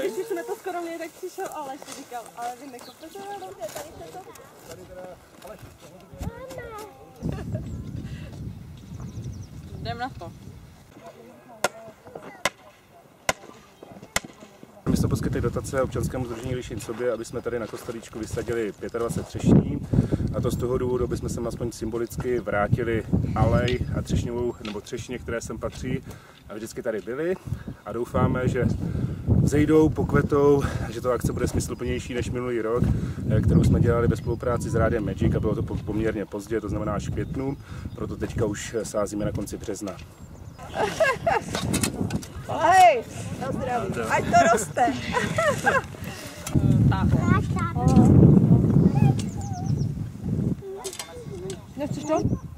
Když už jsme to skoro měli, tak přišel Aleš, říkal, ale vy nekopete no, tady se to... Jdem na to. My jsme poskytli dotace občanskému združení Lišin sobě, aby jsme tady na kostelíčku vysadili 25 třešní. A to z toho důvodu, aby jsme sem aspoň symbolicky vrátili alej a třešňovou nebo třešně, které sem patří a vždycky tady byly. A doufáme, že zejdou, pokvetou, že to akce bude smysluplnější než minulý rok, eh, kterou jsme dělali ve spolupráci s Rádiem Magic a bylo to poměrně pozdě, to znamená až květnu, proto teďka už sázíme na konci března. Hej, na zdraví. Ať to roste. Nechceš to?